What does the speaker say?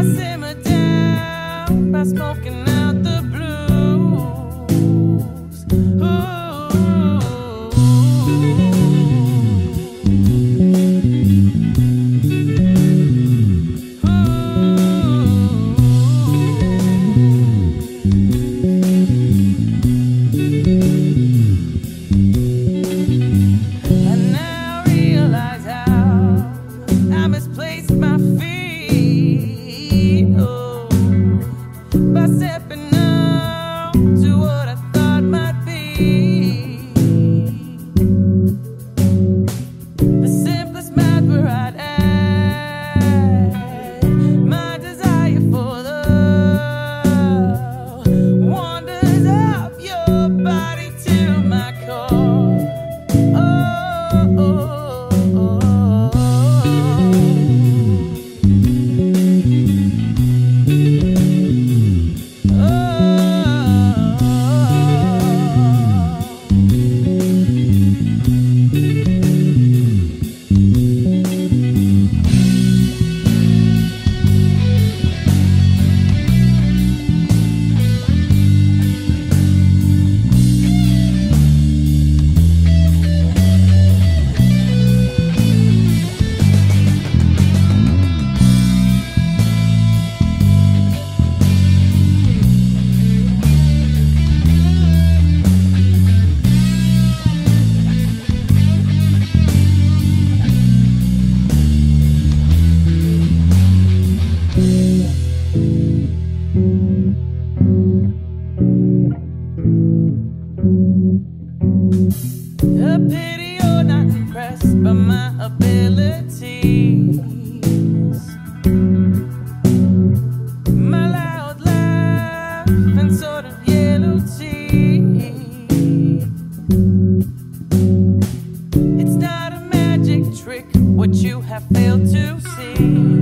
I simmer down by smoking. my abilities. My loud laugh and sort of yellow. It's not a magic trick, what you have failed to see.